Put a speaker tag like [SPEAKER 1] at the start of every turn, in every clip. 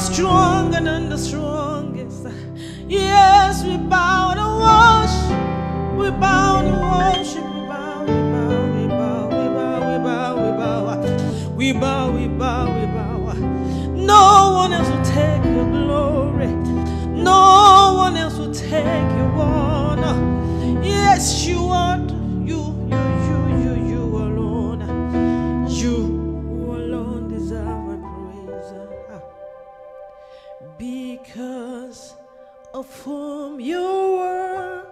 [SPEAKER 1] stronger than the strongest. Yes, we bow to worship. We bow to worship. We bow, we bow, we bow, we bow, we bow, we bow. We bow, we bow, we bow. No one else will take your glory. No one else will take of whom you were,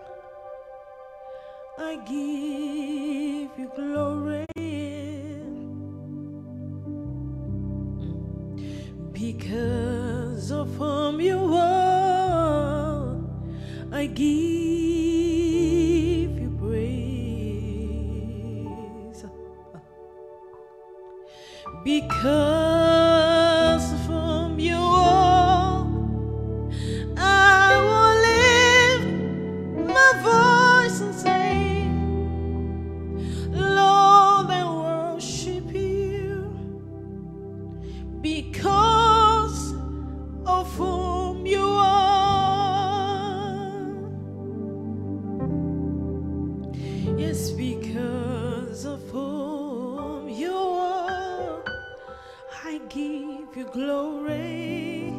[SPEAKER 1] I give you glory. Because of whom you are, I give you praise. Because of whom you are, I give you glory.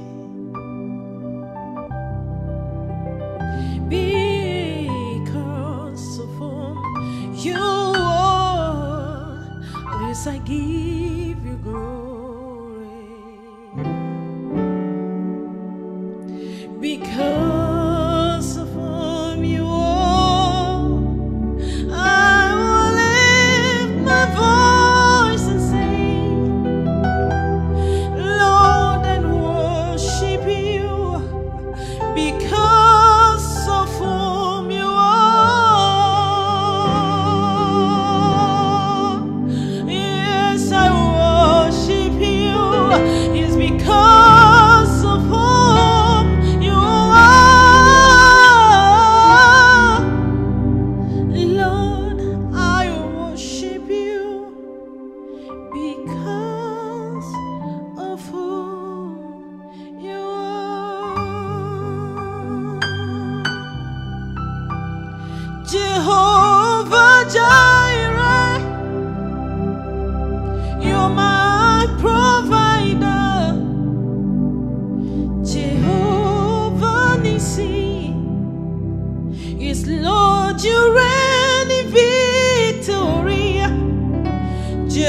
[SPEAKER 1] Because of whom you are, yes, I give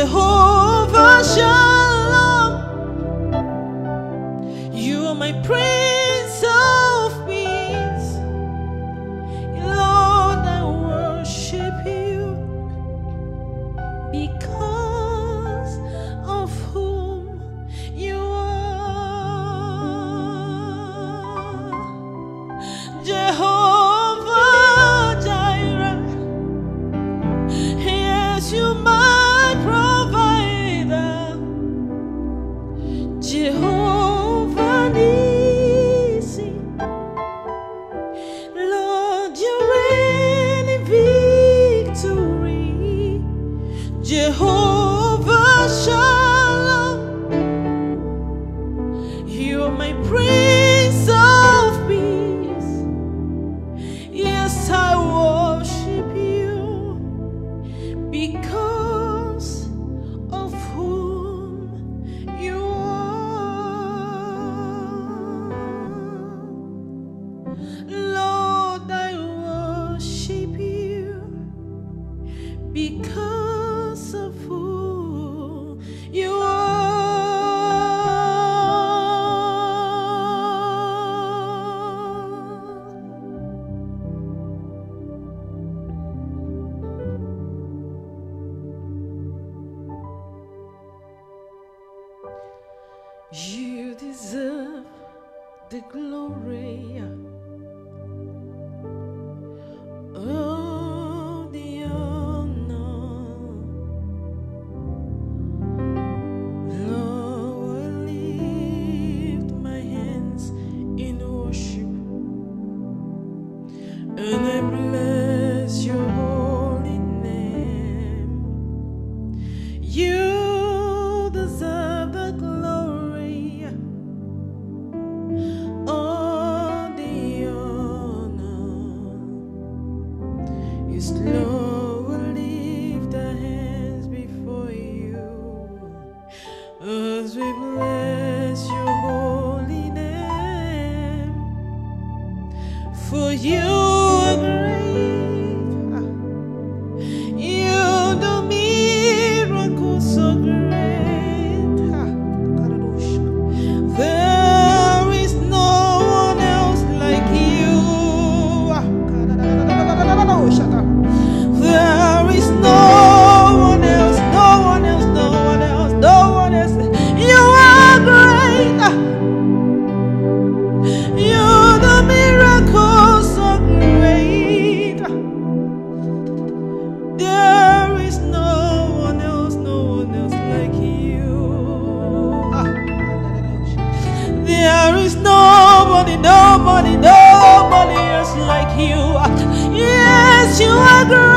[SPEAKER 1] Jehovah Shalom, You deserve the glory. nobody, nobody, else like you. Yes, you are great.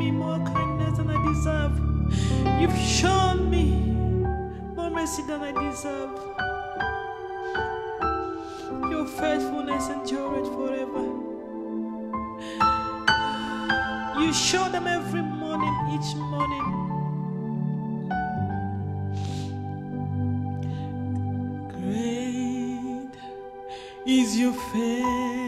[SPEAKER 1] me more kindness than I deserve. You've shown me more mercy than I deserve. Your faithfulness endures forever. You show them every morning, each morning. Great is your faith.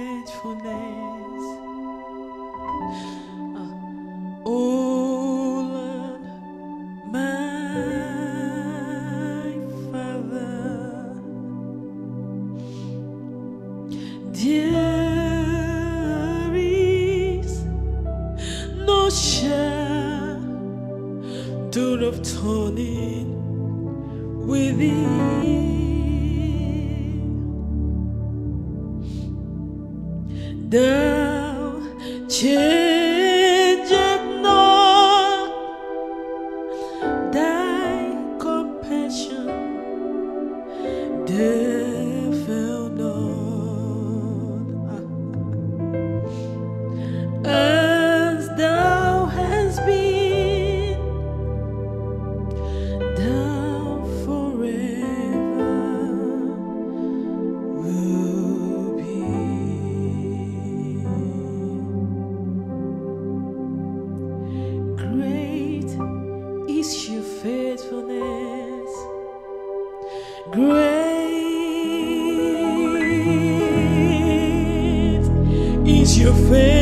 [SPEAKER 1] Great is your faith.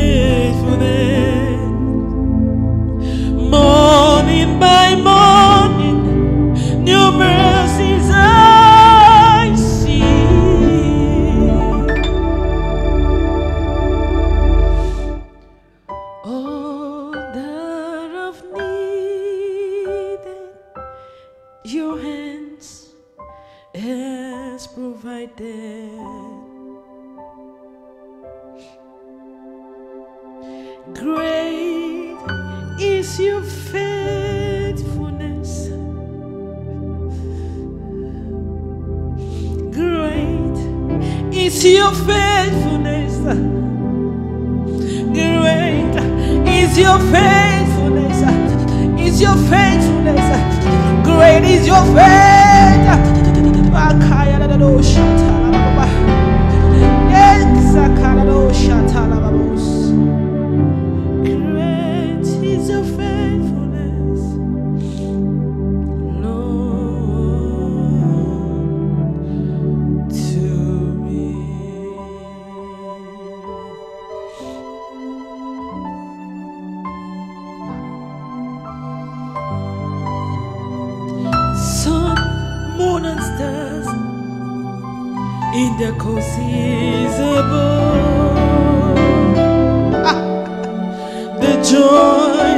[SPEAKER 1] sisters in the conceivable. the joy.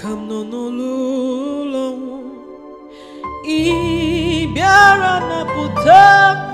[SPEAKER 1] Ka m nọ n'ụlọ ụlọ nwụ ị bịara napụta m.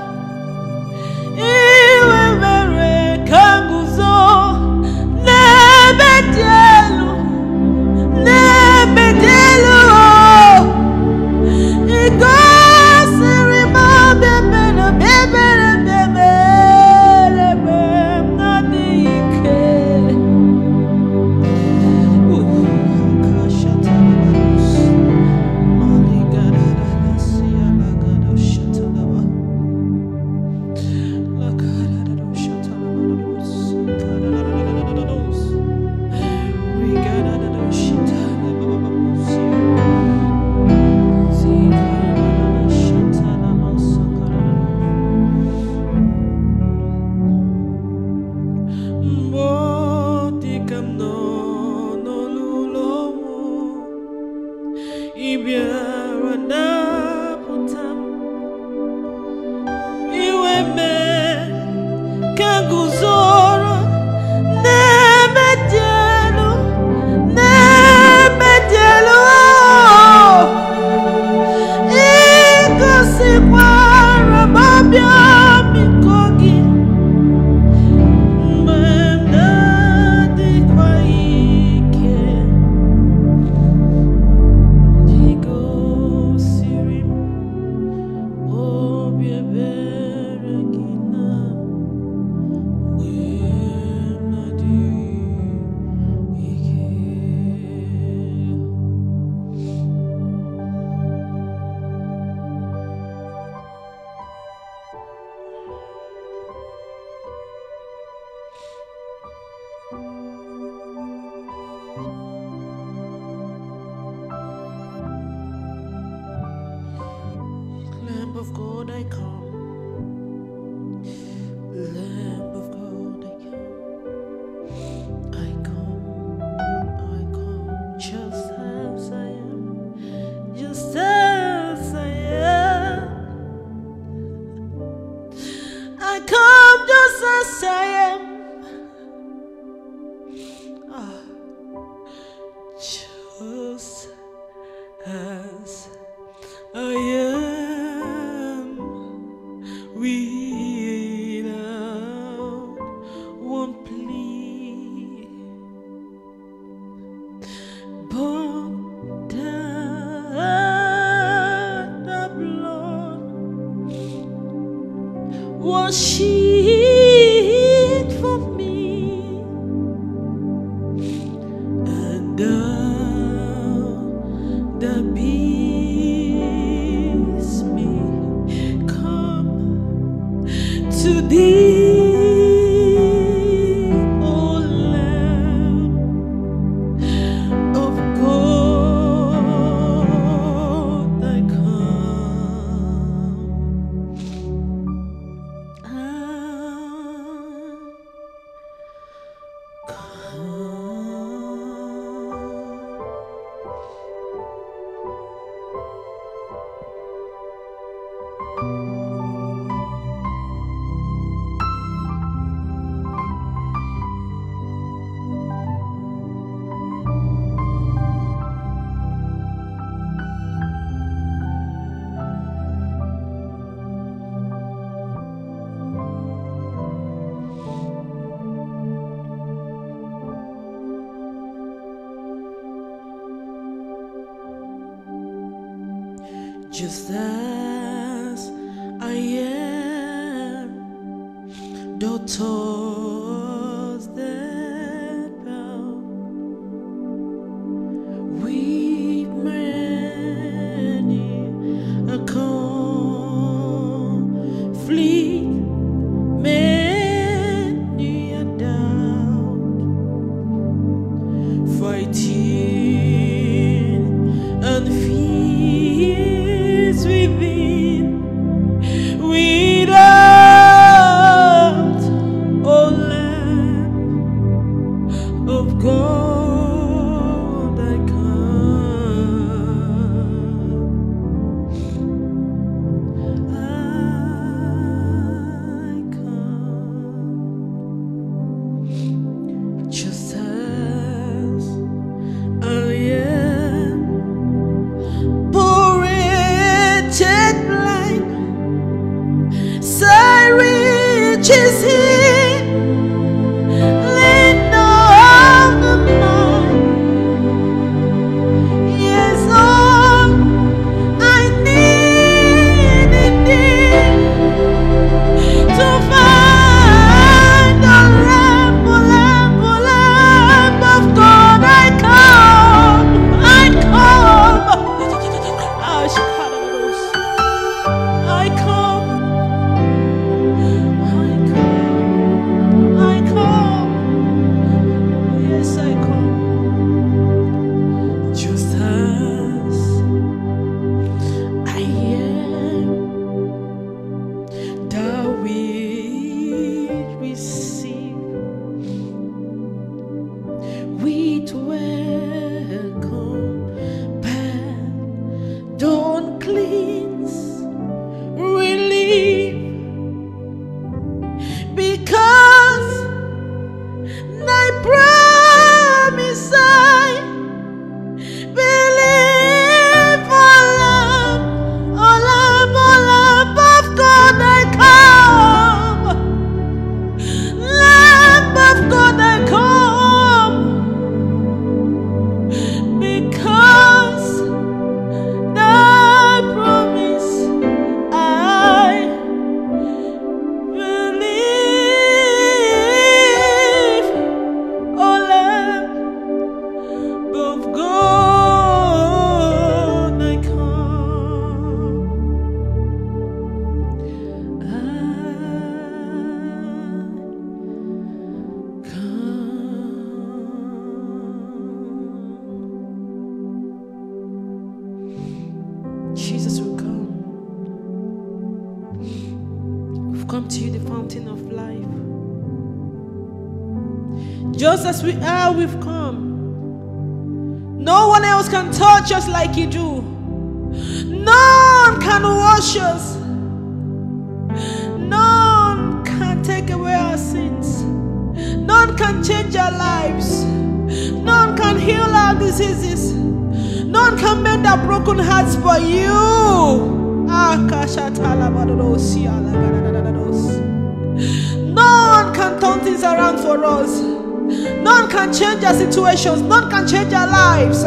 [SPEAKER 1] can turn things around for us. None can change our situations. None can change our lives.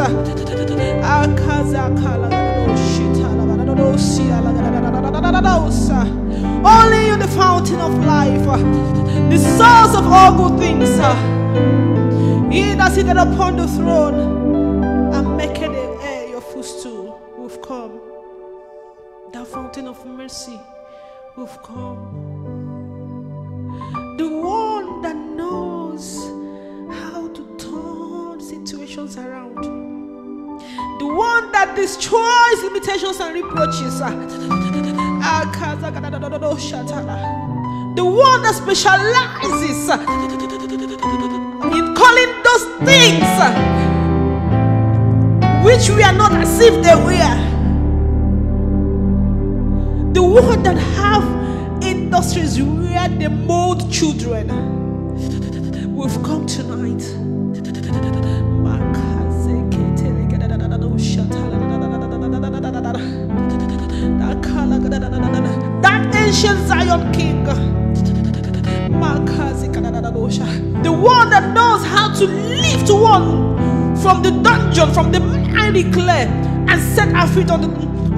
[SPEAKER 1] Only you, the fountain of life, the source of all good things. He that seated upon the throne and maketh the air your footstool. We've come. The fountain of mercy. We've come. The one that knows how to turn situations around. The one that destroys limitations and reproaches. The one that specializes in calling those things which we are not as if they were. The one that have industries where they mold children. We've come tonight. That ancient Zion King. The one that knows how to lift one from the dungeon, from the miry clay, and set our feet on the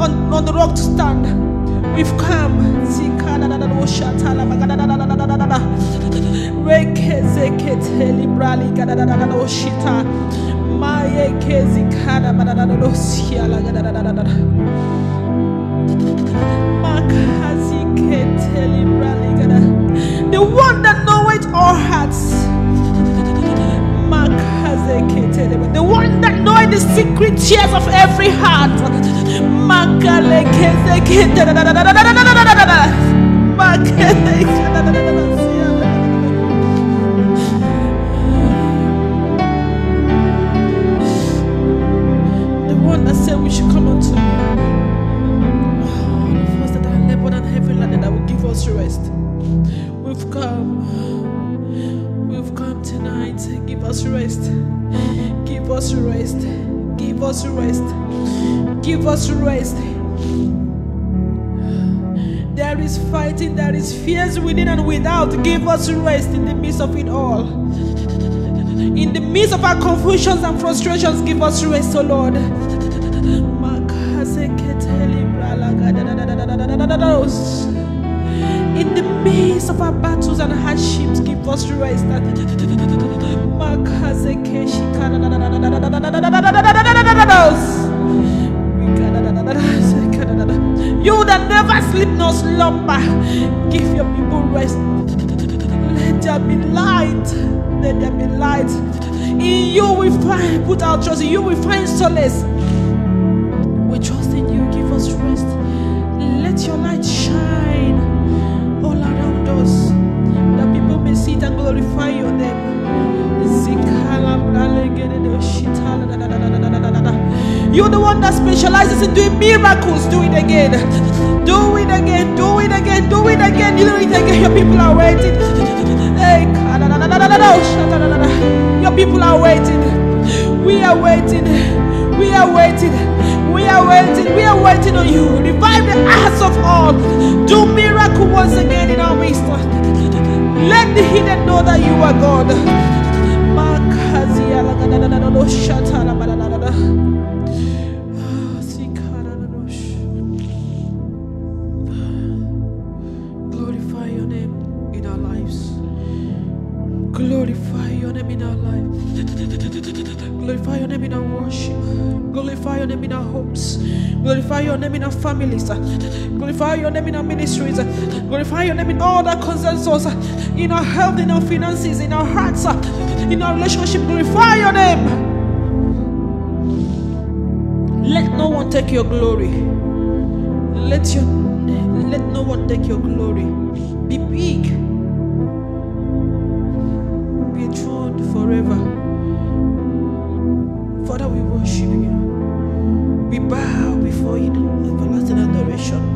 [SPEAKER 1] on, on the rock to stand. We've come. The one that knoweth our hearts. The one that knoweth the secret tears of every heart. The one that said we should come unto you. All of us that labored that will give us rest. We've come. We've come tonight. Give us rest. Us rest. Give us rest. Give us rest. There is fighting, there is fears within and without. Give us rest in the midst of it all. In the midst of our confusions and frustrations, give us rest, O oh Lord. Midst of our battles and hardships, give us rest. You that never sleep nor slumber, give your people rest. Let there be light. Let there be light. In you we find, put our trust in you, we find solace. In doing miracles. Do it again. Do it again. Do it again. Do it again. Do it again. Your people are waiting. Your people are waiting. We are waiting. We are waiting. We are waiting. We are waiting on you. Revive the hearts of all. Do miracle once again in our midst. Let the hidden know that you are God. Glorify your name in our families. Glorify your name in our ministries. Glorify your name in all that concerns us. In our health, in our finances, in our hearts, in our relationship. Glorify your name. Let no one take your glory. Let your let no one take your glory. Be big. Be enthroned forever. Father, we worship you. We bow before you in everlasting adoration.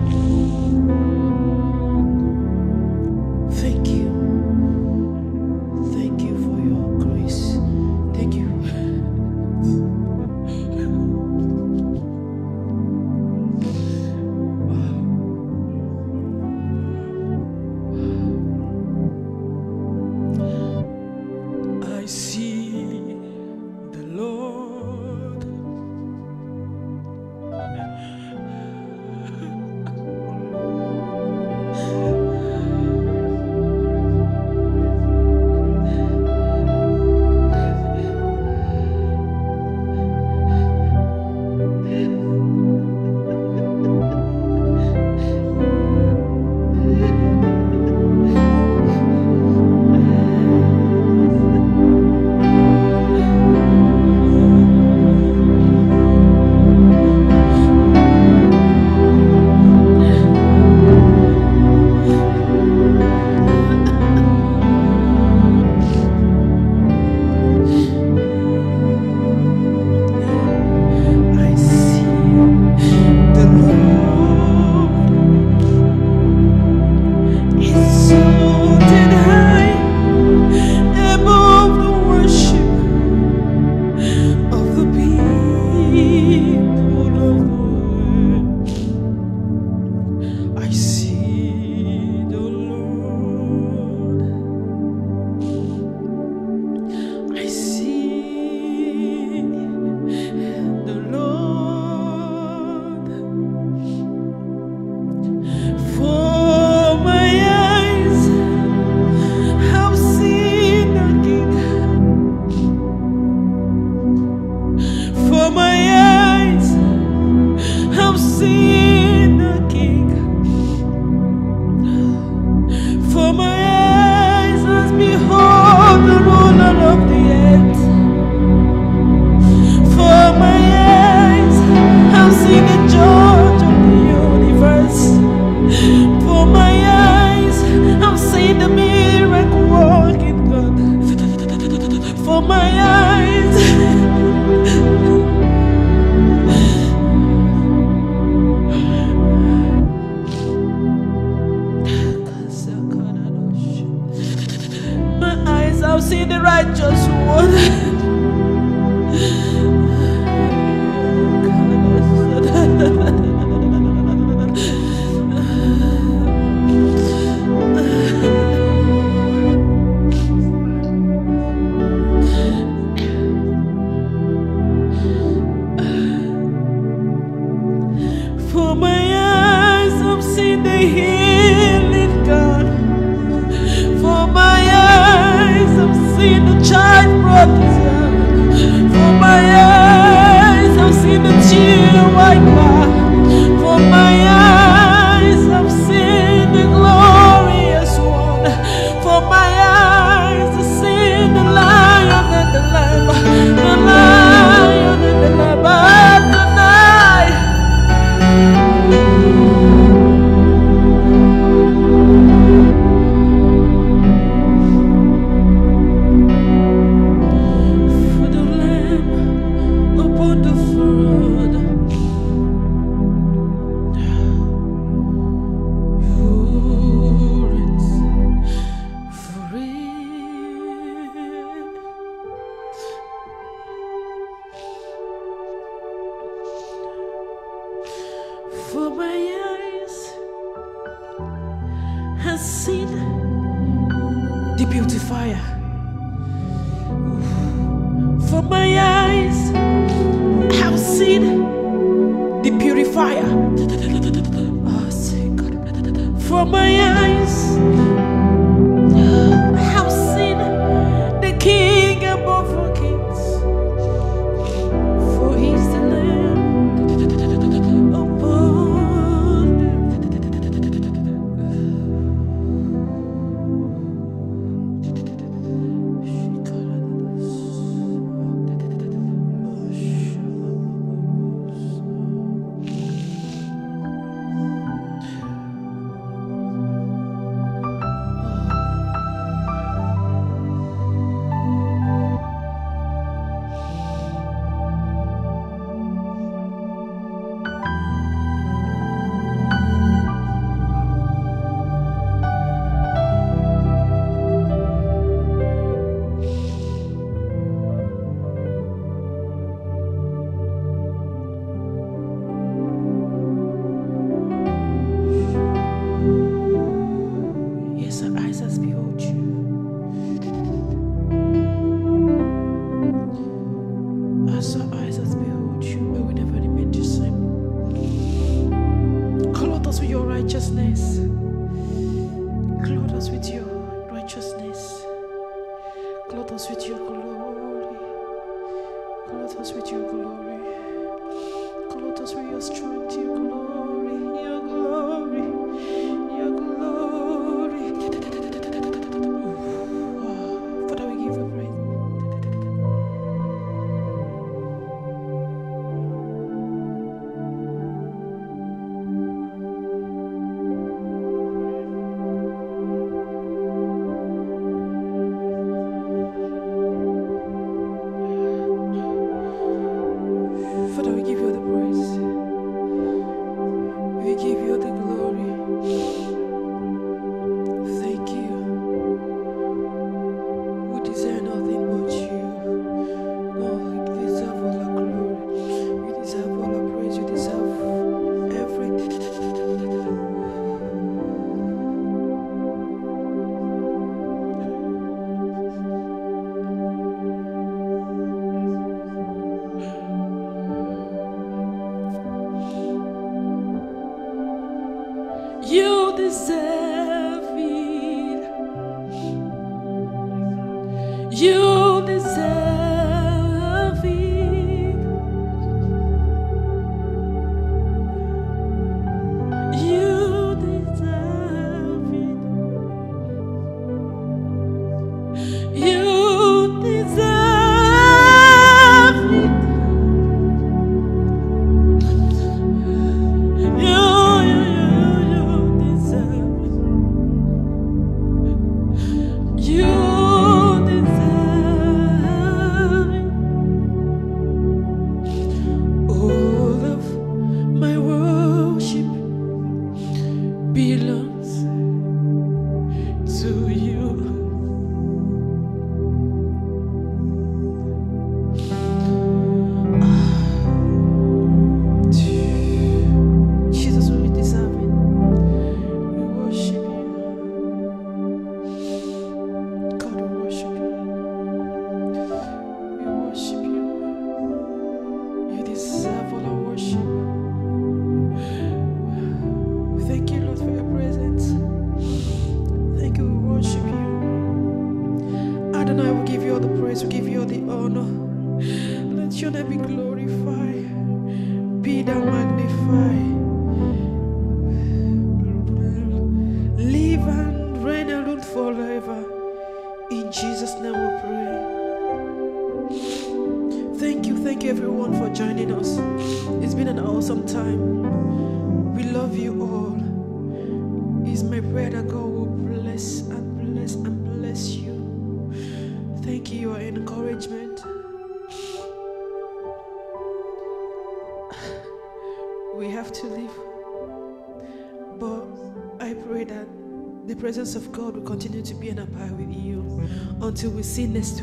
[SPEAKER 1] Until we